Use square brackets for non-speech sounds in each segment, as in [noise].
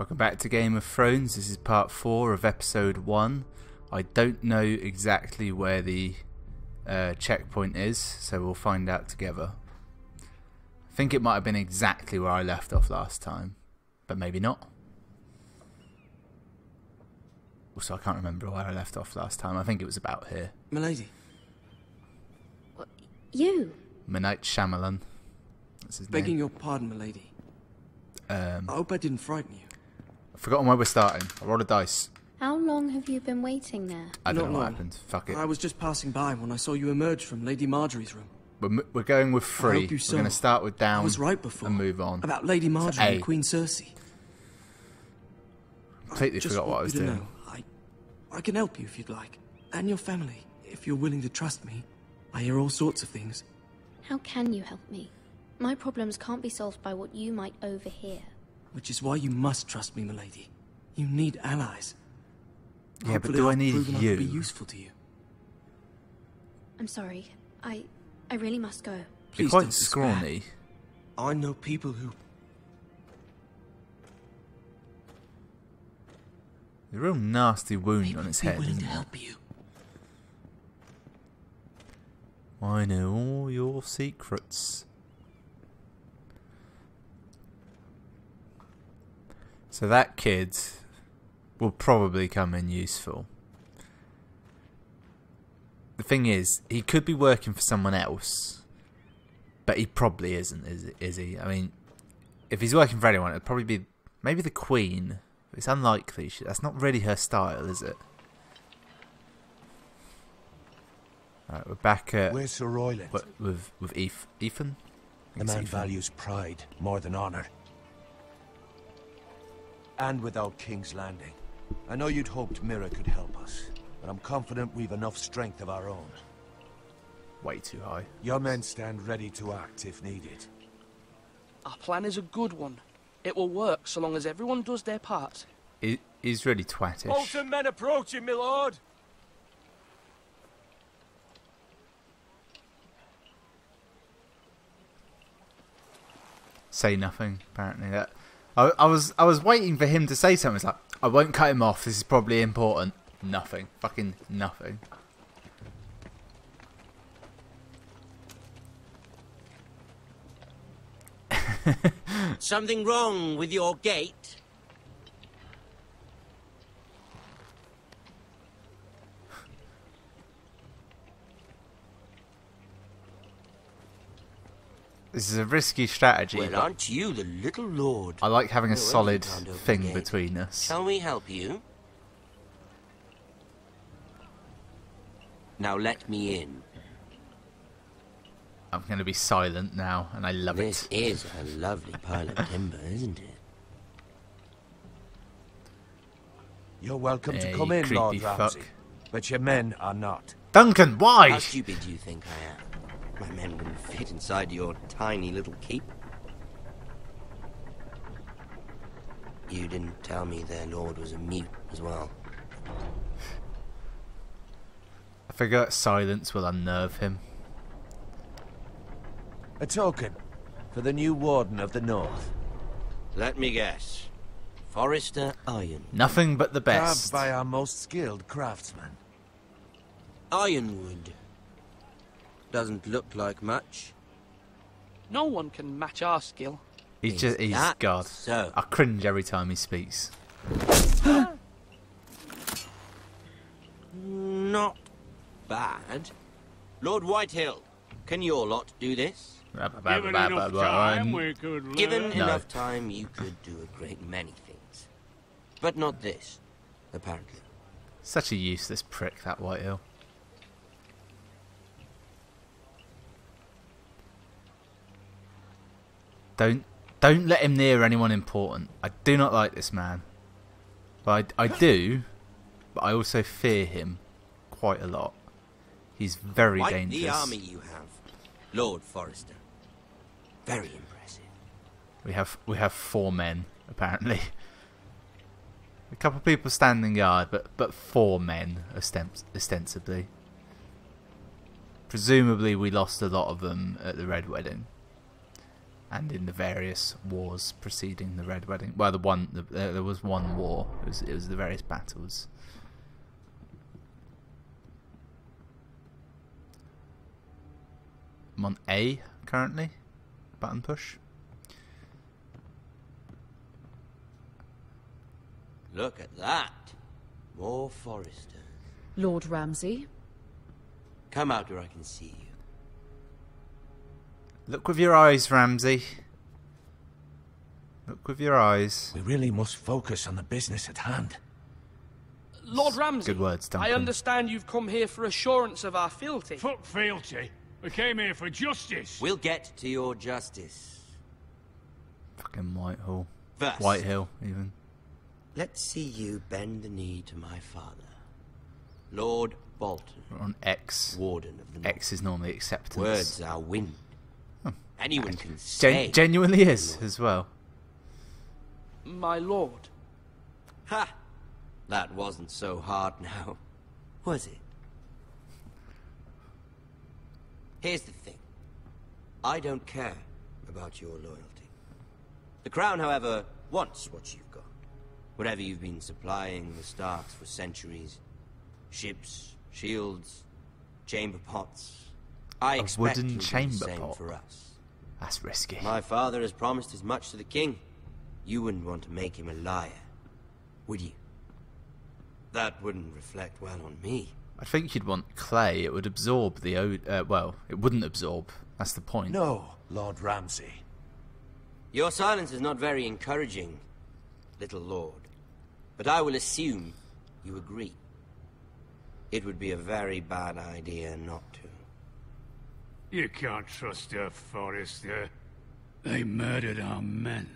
Welcome back to Game of Thrones. This is part four of episode one. I don't know exactly where the uh, checkpoint is, so we'll find out together. I think it might have been exactly where I left off last time, but maybe not. Also, I can't remember where I left off last time. I think it was about here. Milady, You? Midnight Shyamalan. That's his begging name. your pardon, milady. Um, I hope I didn't frighten you. I've forgotten where we're starting. I rolled a dice. How long have you been waiting there? I don't Not know what long. happened. Fuck it. I was just passing by when I saw you emerge from Lady Margaery's room. We're, we're going with three. you We're saw. going to start with down I was right before. and move on. About Lady Marjorie and Queen Cersei. Completely just forgot what I was doing. know, I, I can help you if you'd like. And your family, if you're willing to trust me. I hear all sorts of things. How can you help me? My problems can't be solved by what you might overhear. Which is why you must trust me, milady. You need allies. Yeah, but do I I've need proven I be you? useful to you. I'm sorry. I I really must go. You're Please quite don't despair. scrawny. I know people who A real nasty wound may on his be head. willing Isn't to it? help you. I know all your secrets. So that kid will probably come in useful. The thing is, he could be working for someone else, but he probably isn't, is, is he? I mean, if he's working for anyone, it'd probably be maybe the Queen. It's unlikely. She, that's not really her style, is it? Alright, we're back at Where's Sir with with, with Eth- Ethan. The man Ethan. values pride more than honor. And without King's Landing. I know you'd hoped Mira could help us, but I'm confident we've enough strength of our own. way too high. Your men stand ready to act if needed. Our plan is a good one. It will work so long as everyone does their part. He, he's really twattish. men approaching, my lord! Say nothing. Apparently that. I, was I was waiting for him to say something. It's like I won't cut him off. This is probably important. Nothing. Fucking nothing. [laughs] Something wrong with your gate? This is a risky strategy. Well, aren't you the little lord? I like having a No solid can't open the thing gate. between us. Shall we help you? Now let me in. I'm going to be silent now, and I love it. This it. is a lovely pile of timber, isn't it? You're welcome Yeah, to come in, Lord creepy Ramsay. But your men are not. Duncan, why? How stupid do you think I am? My men wouldn't fit inside your tiny little keep. You didn't tell me their lord was a mute as well. I figure silence will unnerve him. A token for the new Warden of the North. Let me guess. Forrester Iron. Nothing but the best. Carved best. by our most skilled craftsman. Ironwood. Doesn't look like much. No one can match our skill. He's Is just he's that God. so? I cringe every time he speaks. [gasps] Not bad. Lord Whitehill, can your lot do this? Given enough time, we could learn. Given No. enough time, you could do a great many things. But not this, apparently. Such a useless prick, that Whitehill. Don't don't let him near anyone important. I do not like this man. But I, I do, but I also fear him quite a lot. He's very Quite dangerous. the army you have, Lord Forrester. Very impressive. We have we have four men apparently. A couple of people standing guard, but but four men ostensibly. Presumably, we lost a lot of them at the Red Wedding. And in the various wars preceding the Red Wedding. Well, the one the, uh, there was one war. It was it was the various battles. I'm on A currently. Button push. Look at that. More Forresters. Lord Ramsay, Come out where I can see you. Look with your eyes, Ramsay. Look with your eyes. We really must focus on the business at hand. Lord Ramsay. Good words, Duncan. I understand you've come here for assurance of our fealty. Fuck fealty. We came here for justice. We'll get to your justice. Fucking Whitehall. First, Whitehill, even. let's see you bend the knee to my father, Lord Bolton, We're on X. Warden of the North. X is normally acceptance. Words are wind. Anyone can Gen- say. genuinely is as well. My lord. ha! That wasn't so hard now, was it? Here's the thing. I don't care about your loyalty. The Crown, however, wants what you've got. Whatever you've been supplying the Starks for centuries. Ships, shields, chamber pots. I A expect wooden you'll do chamber the same pot? for us. That's risky. My father has promised as much to the king. You wouldn't want to make him a liar, would you? That wouldn't reflect well on me. I think you'd want clay. It would absorb the o- uh, well, it wouldn't absorb. That's the point. No, Lord Ramsay. Your silence is not very encouraging, little lord. But I will assume you agree. It would be a very bad idea not to. You can't trust a Forrester. They murdered our men.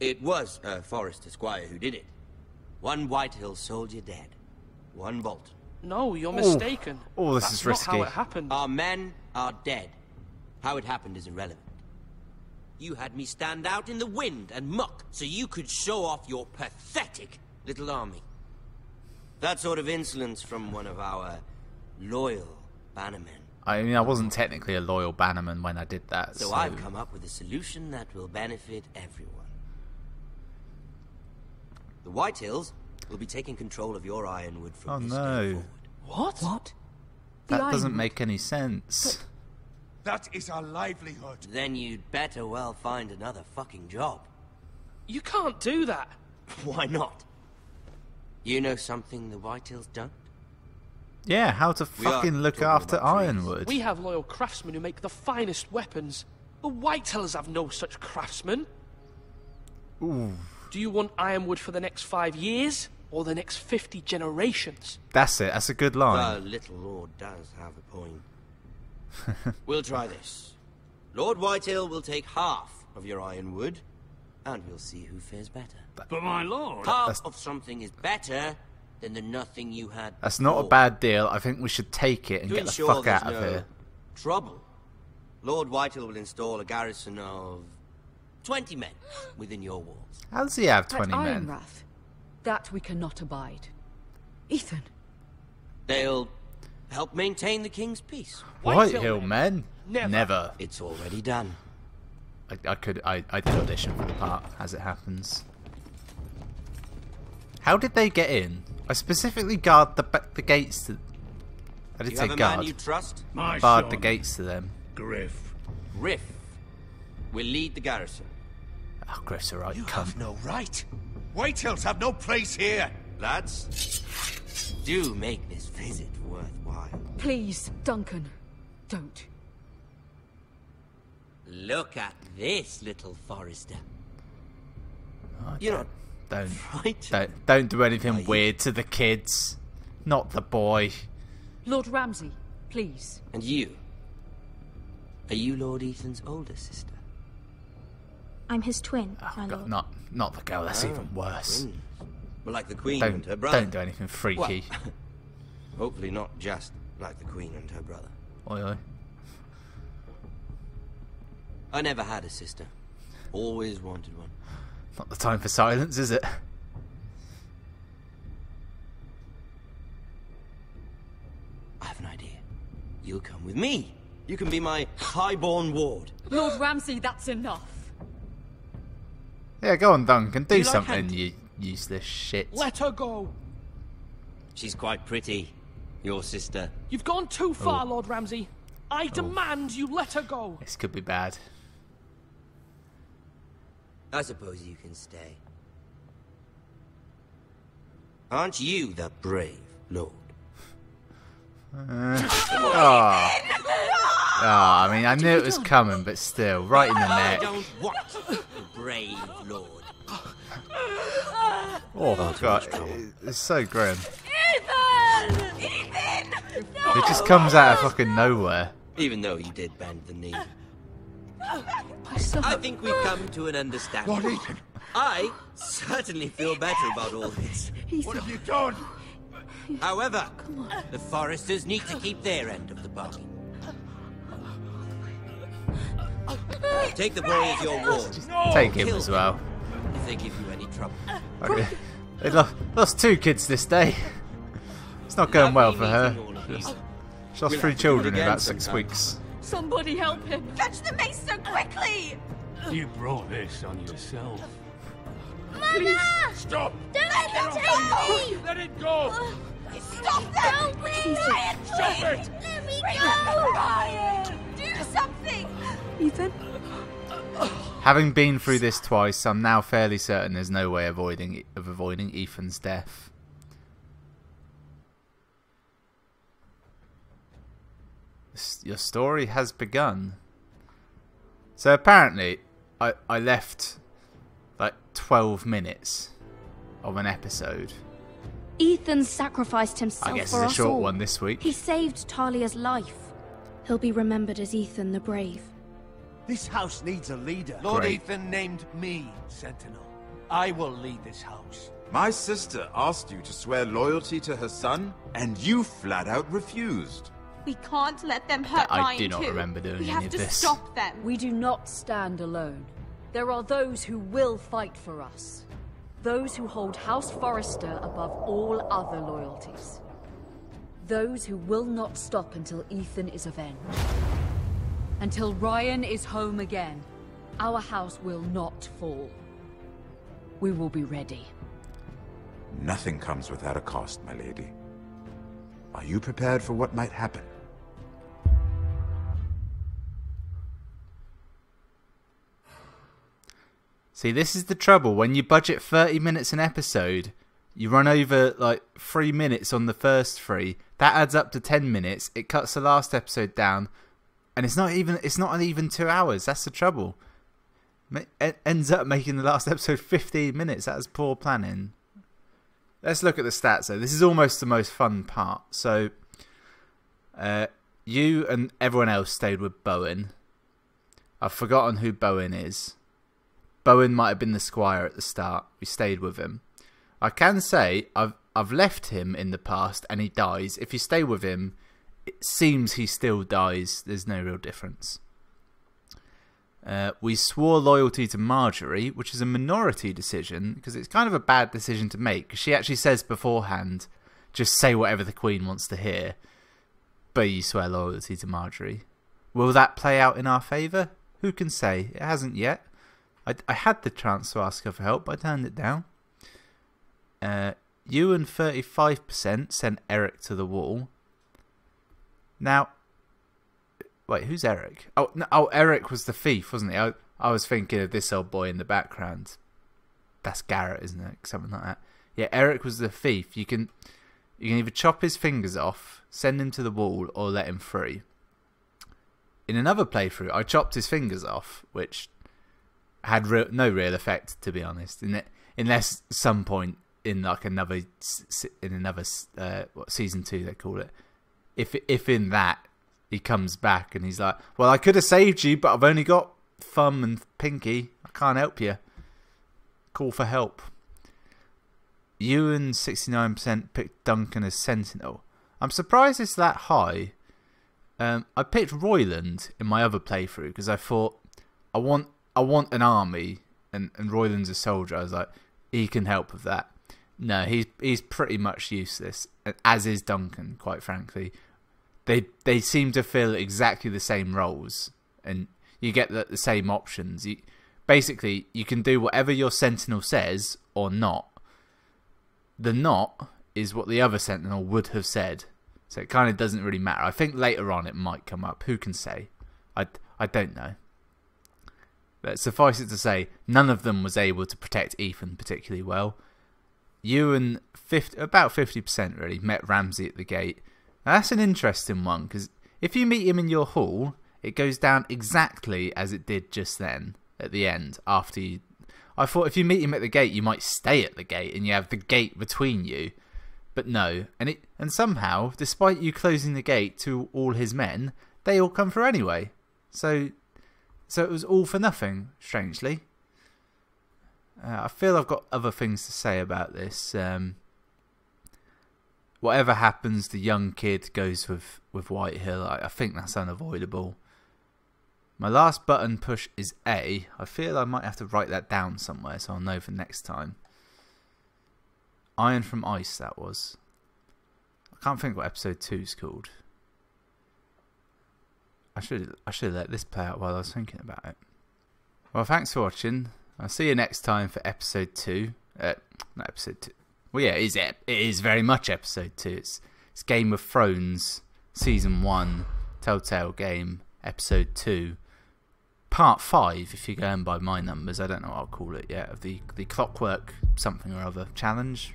It was a Forrester Squire who did it. One Whitehill soldier dead. One Bolton. No, you're mistaken. Oh, this That's is not risky. how it happened. Our men are dead. How it happened is irrelevant. You had me stand out in the wind and muck so you could show off your pathetic little army. That sort of insolence from one of our loyal bannermen. I mean, I wasn't technically a loyal bannerman when I did that. So So, I've come up with a solution that will benefit everyone. The Whitehills will be taking control of your ironwood from Oh, this no. day forward. What? what? that The doesn't Ironwood. make any sense. That is our livelihood. Then you'd better well find another fucking job. You can't do that. [laughs] Why not? You know something the Whitehills don't? Yeah, how to We fucking look after. Ironwood. We have loyal craftsmen who make the finest weapons. The Whitehills have no such craftsmen. Ooh, Do you want ironwood for the next five years? Or the next 50 generations? that's it. That's a good line. The little lord does have a point. [laughs] we'll try this. Lord Whitehill will take half of your ironwood, and we'll see who fares better. But my lord, Half That's- of something is better than the nothing you had. That's not a bad deal. I think we should take it and To get the fuck out of no here. trouble, Lord Whitehill will install a garrison of 20 men within your walls. How does he have At 20 men? Ironrath. That we cannot abide. Ethan, They'll help maintain the king's peace. Whitehill men? Never. It's already done. I, I could. I, I did audition for the part, as it happens. How did they get in? I specifically guard the the gates to. I did you say have a man guard. you trust? my Barred son, the gates to them. Gryff. Riff will lead the garrison. Oh, Gryff's alright. You cunt. have no right. Whitehills have no place here. Lads, do make this visit worthwhile. please, Duncan, don't. Look at this, little Forrester. Oh, You don't, don't, Frightened? don't, don't do Are anything you- weird to the kids. Not the boy. Lord Ramsay, please. And you? Are you Lord Ethan's older sister? I'm his twin, Oh, my God, lord. not, not the girl. That's Oh, even worse. twins. Well, like the Queen Don't, and her brother. don't do anything freaky. [laughs] Hopefully not just like the Queen and her brother. Oi, oi. I never had a sister. Always wanted one. Not the time for silence, is it? I have an idea. You'll come with me. You can be my highborn ward. Lord Ramsay, that's enough. Yeah, go on, Duncan. Do You like something, hand? you useless shit. Let her go. She's quite pretty, your sister. You've gone too far, Oh. Lord Ramsay. I oh. demand you let her go. This could be bad. I suppose you can stay. Aren't you the brave lord? Oh. [laughs] Oh, I mean, I knew it was coming, but still, right in the I neck. don't want the brave lord. Oh, God. it- It's so grim. Ethan! Ethan! It just comes out of fucking nowhere. Even though you did bend the knee. I think we've come to an understanding. Lord Ethan, I certainly feel better about all this. what have you done? However, the Forresters need to keep their end of the bargain. Take the boy as your ward Take him as well. if they give you any trouble. Okay. They lost, lost two kids this day. It's not going well for her. Lovely meeting all of you. She lost We'll three have to do it children in about six sometime. weeks. Somebody help him. Fetch the maester quickly! You brought this on yourself. Mama! Stop! Don't let them take me! Let it go! Stop them! Help me! Ryan, Stop it! Let me go! Ryan! Do something! Ethan? Having been through this twice, I'm now fairly certain there's no way avoiding of avoiding Ethan's death. Your story has begun. So apparently, I I left like 12 minutes of an episode. Ethan sacrificed himself I guess for it's a short all. one this week. He saved Talia's life. He'll be remembered as Ethan the Brave. This house needs a leader. Lord Great. Ethan named me Sentinel. I will lead this house. My sister asked you to swear loyalty to her son, and you flat out refused. We can't let them hurt I Ryan do not too. remember doing We any have to stop them. We do not stand alone. There are those who will fight for us. Those who hold House Forrester above all other loyalties. Those who will not stop until Ethan is avenged. Until Ryan is home again, our house will not fall. We will be ready. Nothing comes without a cost, my lady. Are you prepared for what might happen? See, this is the trouble. When you budget 30 minutes an episode, you run over like three minutes on the first three. That adds up to 10 minutes. It cuts the last episode down, and it's not even it's not even two hours. That's the trouble. It ends up making the last [laughs] episode 15 minutes. That's poor planning. Let's look at the stats though. This is almost the most fun part. So, uh, you and everyone else stayed with Bowen. I've forgotten who Bowen is. Bowen might have been the squire at the start. We stayed with him. I can say I've I've left him in the past and he dies. If you stay with him, it seems he still dies. There's no real difference. Uh, we swore loyalty to Margaery, which is a minority decision because it's kind of a bad decision to make. 'cause she actually says beforehand, just say whatever the Queen wants to hear, but you swear loyalty to Margaery. Will that play out in our favour? Who can say? It hasn't yet. I, I had the chance to ask her for help, but I turned it down. Uh, you and 35% sent Eric to the wall. Now, wait, who's Eric? Oh, no, oh, Eric was the thief, wasn't he? I, I was thinking of this old boy in the background. That's Gared, isn't it? Something like that. Yeah, Eric was the thief. You can, you can either chop his fingers off, send him to the wall, or let him free. In another playthrough, I chopped his fingers off, which had re- no real effect, to be honest. In it, unless some point in like another in another uh, what season two they call it. If if in that he comes back and he's like, "Well, I could have saved you, but I've only got thumb and pinky. I can't help you. Call for help." You and sixty nine percent picked Duncan as Sentinel. I'm surprised it's that high. Um, I picked Royland in my other playthrough because I thought I want I want an army, and and Royland's a soldier. I was like, he can help with that. No, he's he's pretty much useless, as is Duncan. Quite frankly, they they seem to fill exactly the same roles, and you get the, the same options. You, basically, you can do whatever your sentinel says or not. The not is what the other sentinel would have said. So it kind of doesn't really matter. I think later on it might come up. Who can say? I, I don't know. But suffice it to say, none of them was able to protect Ethan particularly well. You and 50, about 50% really met Ramsay at the gate. Now that's an interesting one because if you meet him in your hall, it goes down exactly as it did just then at the end after you. I thought if you meet him at the gate, you might stay at the gate and you have the gate between you. But no, and it and somehow, despite you closing the gate to all his men, they all come through anyway. So so it was all for nothing, strangely. Uh, I feel I've got other things to say about this. Um, whatever happens, the young kid goes with, with Whitehill. I, I think that's unavoidable. My last button push is A. I feel I might have to write that down somewhere so I'll know for next time. Iron from Ice, that was. I can't think what episode 2 is called. I should I should let this play out while I was thinking about it. Well, thanks for watching. I'll see you next time for episode two. Uh, not episode two. Well, yeah, it is. It is very much episode two. It's, it's Game of Thrones season one, Telltale game episode two, part five. If you're going by my numbers, I don't know what I'll call it yet. Of the the Clockwork something or other challenge,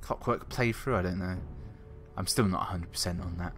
Clockwork playthrough. I don't know. I'm still not 100% on that.